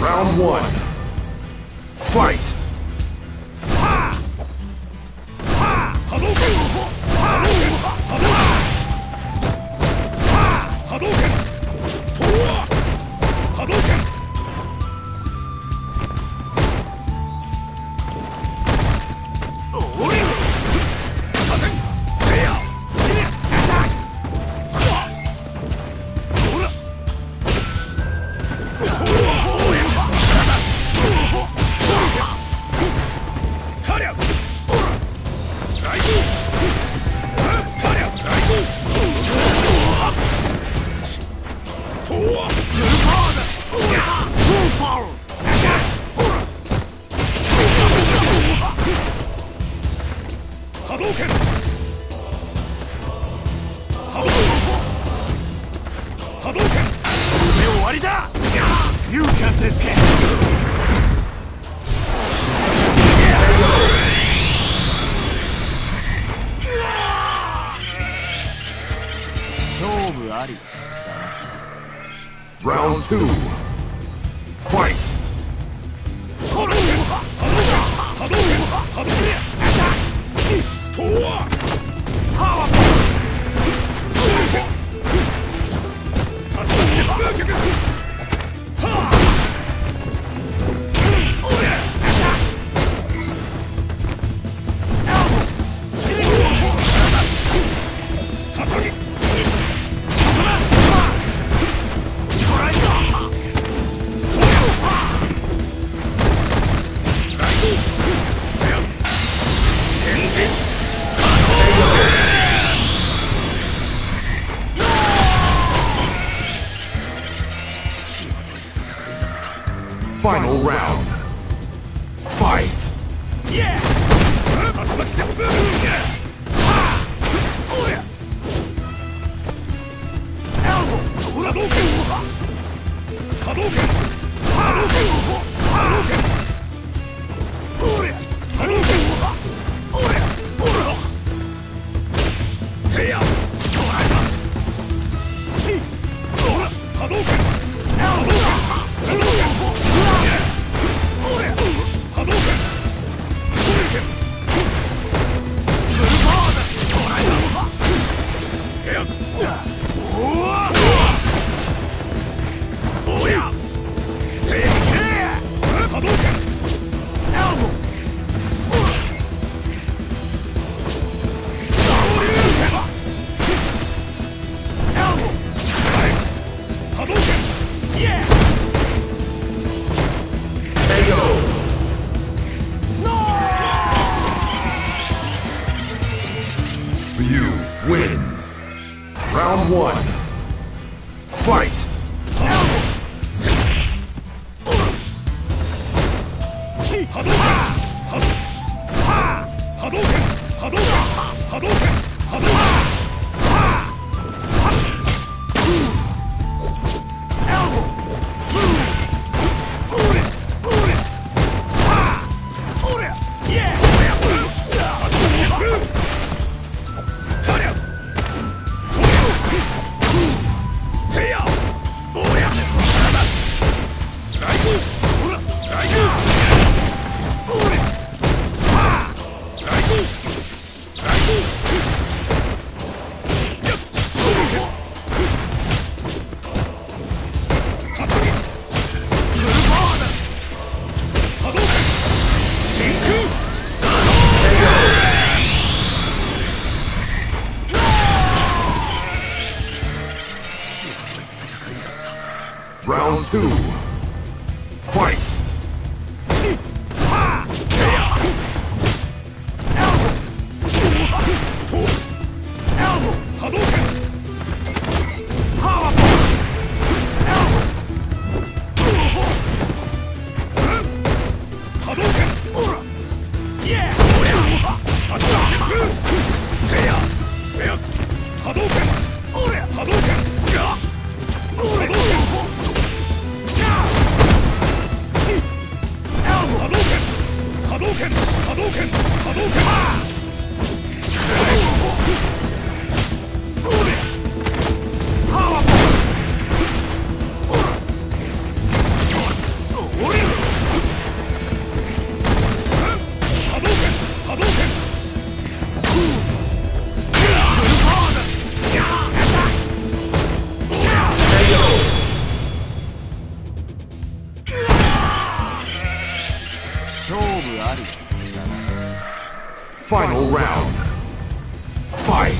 Round one. Fight! うわ two, fight! Final round. Yeah. fight! two, fight! Yeah! 波動拳動拳波動拳 Final round. Fight!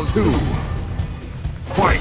Round two. Fight!